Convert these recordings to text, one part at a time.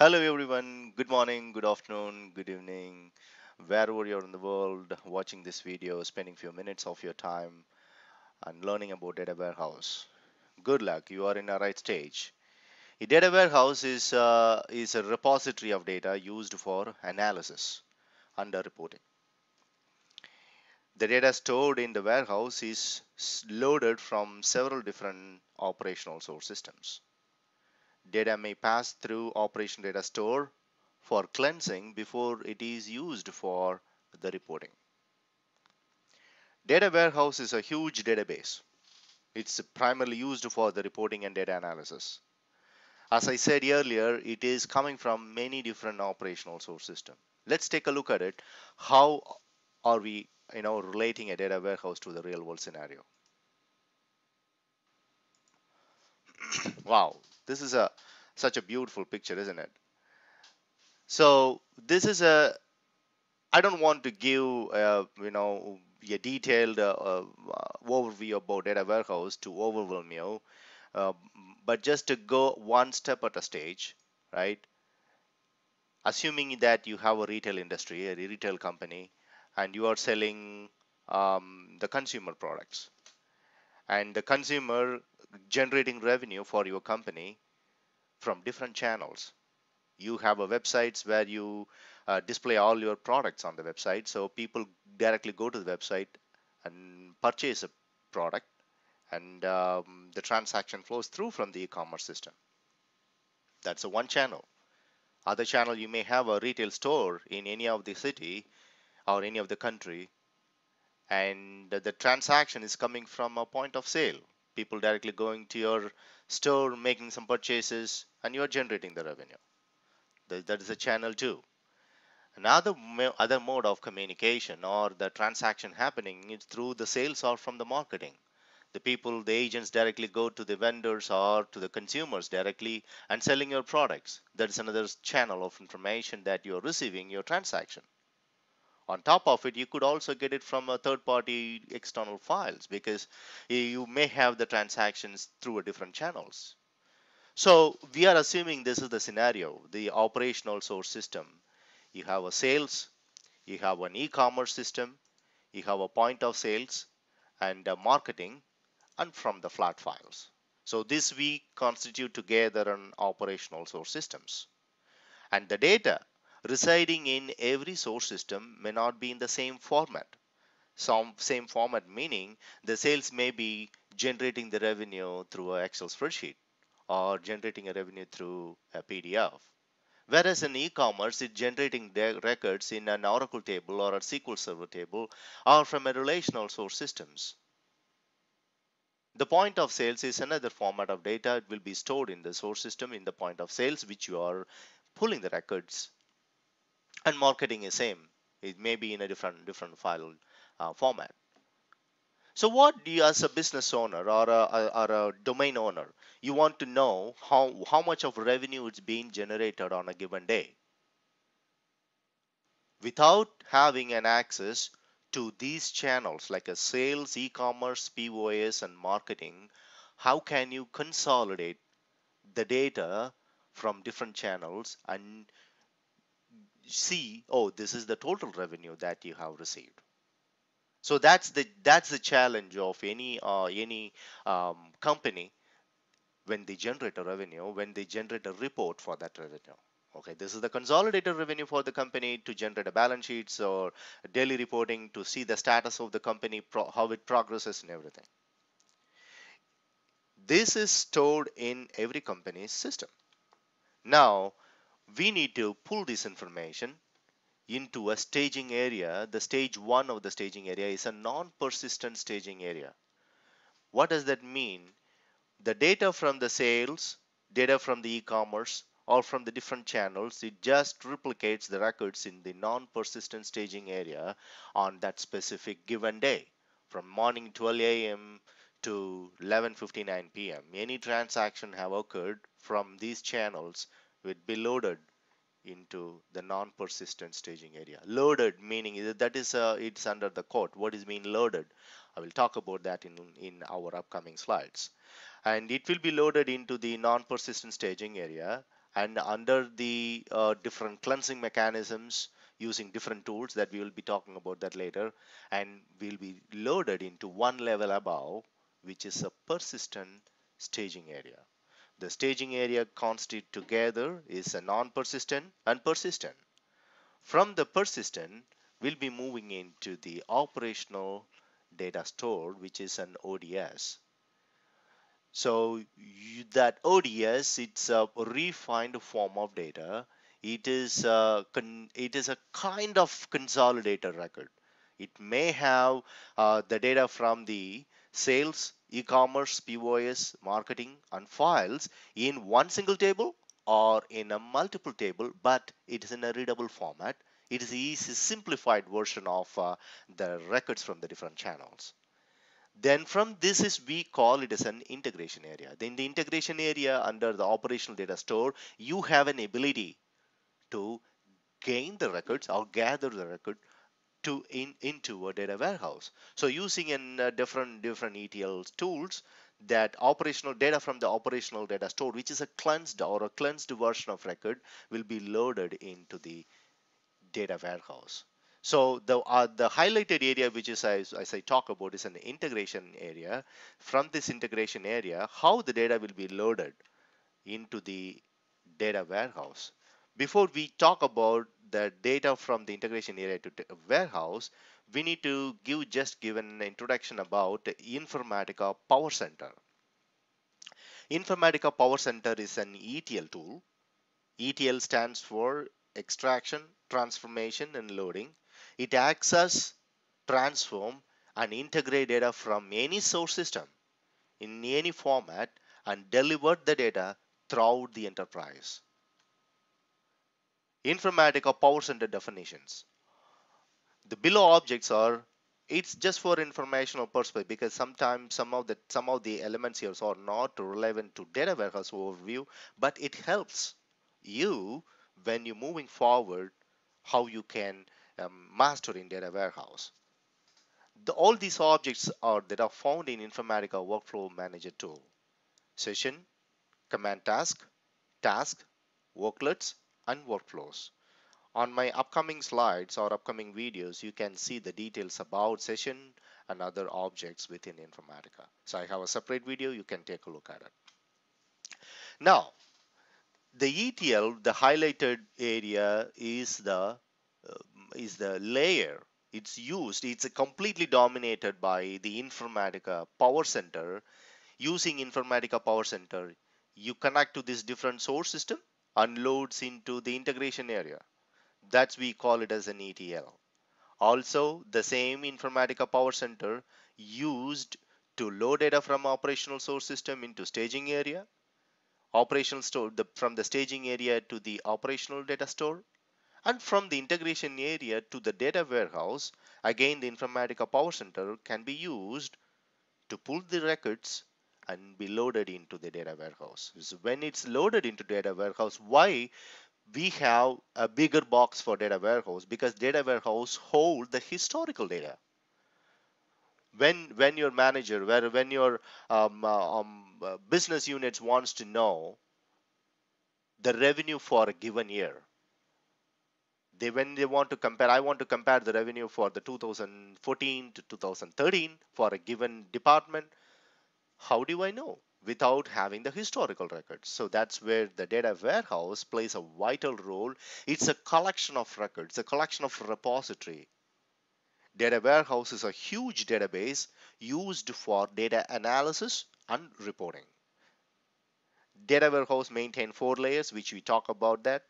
Hello, everyone. Good morning, good afternoon, good evening, wherever you're in the world watching this video, spending few minutes of your time and learning about data warehouse. Good luck, you are in the right stage. A data warehouse is, uh, is a repository of data used for analysis and reporting. The data stored in the warehouse is loaded from several different operational source systems. Data may pass through Operation Data Store for cleansing before it is used for the reporting. Data warehouse is a huge database. It's primarily used for the reporting and data analysis. As I said earlier, it is coming from many different operational source systems. Let's take a look at it. How are we you know, relating a data warehouse to the real world scenario? wow, this is a such a beautiful picture, isn't it? So this is a I don't want to give uh, you know a detailed uh, uh, overview about data warehouse to overwhelm you, uh, but just to go one step at a stage, right? Assuming that you have a retail industry, a retail company, and you are selling um, the consumer products, and the consumer generating revenue for your company from different channels. You have a websites where you uh, display all your products on the website. So people directly go to the website and purchase a product and um, the transaction flows through from the e-commerce system. That's a one channel. Other channel, you may have a retail store in any of the city or any of the country and the transaction is coming from a point of sale people directly going to your store, making some purchases, and you're generating the revenue. That is a channel two. Another other mode of communication or the transaction happening is through the sales or from the marketing. The people, the agents directly go to the vendors or to the consumers directly and selling your products. That is another channel of information that you're receiving your transaction. On top of it, you could also get it from a third-party external files because you may have the transactions through a different channels. So we are assuming this is the scenario, the operational source system. You have a sales, you have an e-commerce system, you have a point of sales and marketing and from the flat files. So this we constitute together an operational source systems. And the data residing in every source system may not be in the same format. Some same format meaning the sales may be generating the revenue through an Excel spreadsheet or generating a revenue through a PDF. Whereas in e-commerce, it's generating records in an Oracle table or a SQL Server table or from a relational source systems. The point of sales is another format of data. It will be stored in the source system in the point of sales, which you are pulling the records. And marketing is same. It may be in a different different file uh, format. So what do you as a business owner or a, or a domain owner you want to know how how much of revenue is being generated on a given day? Without having an access to these channels like a sales e-commerce pos and marketing how can you consolidate the data from different channels and see, oh, this is the total revenue that you have received. So that's the that's the challenge of any uh, any um, company when they generate a revenue, when they generate a report for that revenue. Okay, this is the consolidated revenue for the company to generate a balance sheets or daily reporting to see the status of the company, how it progresses and everything. This is stored in every company's system. Now, we need to pull this information into a staging area. The stage one of the staging area is a non-persistent staging area. What does that mean? The data from the sales, data from the e-commerce, or from the different channels, it just replicates the records in the non-persistent staging area on that specific given day from morning 12 a.m. to 11.59 p.m. Any transaction have occurred from these channels will be loaded into the non-persistent staging area. Loaded meaning that is uh, it's under the code. What is mean loaded? I will talk about that in in our upcoming slides. And it will be loaded into the non-persistent staging area and under the uh, different cleansing mechanisms using different tools that we will be talking about that later and we'll be loaded into one level above which is a persistent staging area. The staging area constituted together is a non-persistent and persistent. From the persistent, we'll be moving into the operational data store, which is an ODS. So you, that ODS, it's a refined form of data. It is a, it is a kind of consolidated record. It may have uh, the data from the sales, e-commerce, POS, marketing, and files in one single table or in a multiple table, but it is in a readable format. It is easy simplified version of uh, the records from the different channels. Then from this is we call it as an integration area. Then the integration area under the operational data store, you have an ability to gain the records or gather the record to in into a data warehouse. So using in uh, different different ETL tools that operational data from the operational data store, which is a cleansed or a cleansed version of record, will be loaded into the data warehouse. So the uh, the highlighted area, which is as, as I talk about, is an integration area. From this integration area, how the data will be loaded into the data warehouse. Before we talk about the data from the integration area to warehouse, we need to give just give an introduction about Informatica Power Center. Informatica Power Center is an ETL tool. ETL stands for extraction, transformation, and loading. It acts as transform and integrate data from any source system in any format and deliver the data throughout the enterprise. Informatica Power Center definitions. The below objects are it's just for informational perspective because sometimes some of the some of the elements here are not relevant to data warehouse overview but it helps you when you're moving forward how you can um, master in data warehouse the, all these objects are that are found in informatica workflow manager tool session command task task worklets and workflows. On my upcoming slides or upcoming videos, you can see the details about session and other objects within Informatica. So I have a separate video, you can take a look at it. Now, the ETL, the highlighted area is the uh, is the layer it's used it's completely dominated by the informatica power center using informatica power center you connect to this different source system unloads into the integration area. That's we call it as an ETL. Also, the same Informatica Power Center used to load data from operational source system into staging area, operational store the, from the staging area to the operational data store, and from the integration area to the data warehouse, again the Informatica Power Center can be used to pull the records and be loaded into the data warehouse. So when it's loaded into data warehouse, why we have a bigger box for data warehouse? Because data warehouse hold the historical data. When when your manager, where when your um, uh, um, uh, business units wants to know the revenue for a given year, they when they want to compare i want to compare the revenue for the 2014 to 2013 for a given department how do I know? Without having the historical records. So that's where the data warehouse plays a vital role. It's a collection of records, a collection of repository. Data warehouse is a huge database used for data analysis and reporting. Data warehouse maintain four layers, which we talk about that.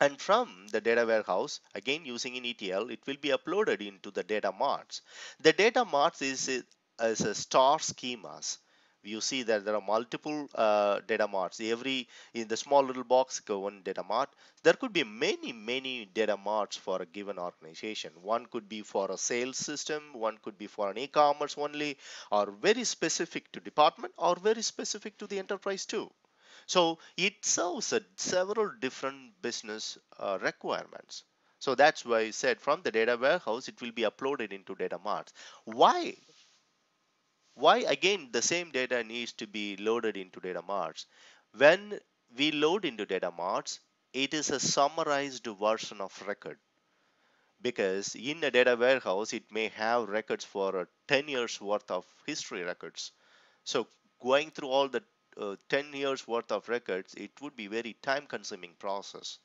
And from the data warehouse, again using in ETL, it will be uploaded into the data marts. The data marts is as a star schemas. You see that there are multiple uh, data marts. Every in the small little box go one data mart. There could be many many data marts for a given organization. One could be for a sales system one could be for an e-commerce only or very specific to department or very specific to the enterprise too So it serves several different business uh, requirements. So that's why I said from the data warehouse, it will be uploaded into data marts. Why? Why again the same data needs to be loaded into data marts? When we load into data marts, it is a summarized version of record because in a data warehouse it may have records for uh, 10 years worth of history records so going through all the uh, 10 years worth of records it would be very time consuming process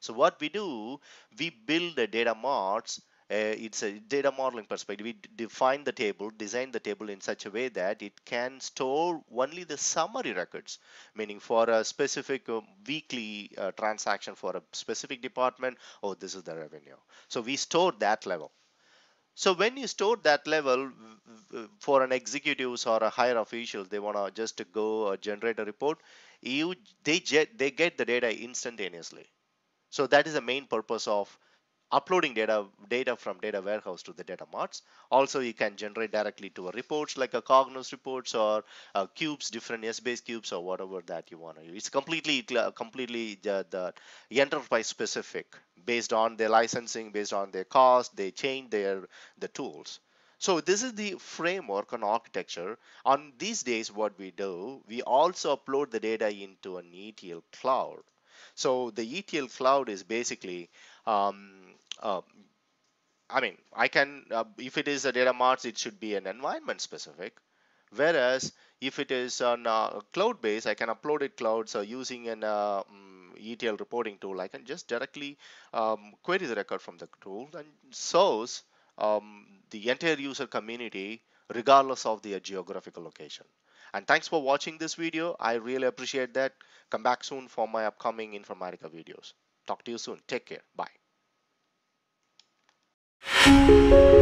so what we do we build a data marts uh, it's a data modeling perspective. We define the table, design the table in such a way that it can store only the summary records, meaning for a specific uh, weekly uh, transaction for a specific department, oh, this is the revenue. So we store that level. So when you store that level for an executives or a higher officials, they want to just go uh, generate a report, you they get they get the data instantaneously. So that is the main purpose of uploading data data from data warehouse to the data marts. Also, you can generate directly to a reports like a Cognos reports or uh, cubes, different Essbase cubes or whatever that you want to use. It's completely completely the, the enterprise specific based on their licensing, based on their cost. They change their the tools. So this is the framework and architecture. On these days, what we do, we also upload the data into an ETL cloud. So the ETL cloud is basically um, uh, I mean, I can, uh, if it is a data mart, it should be an environment specific. Whereas if it is on a cloud base, I can upload it cloud. So using an uh, um, ETL reporting tool, I can just directly um, query the record from the tool and source um, the entire user community regardless of their geographical location. And thanks for watching this video. I really appreciate that. Come back soon for my upcoming Informatica videos. Talk to you soon. Take care. Bye. Música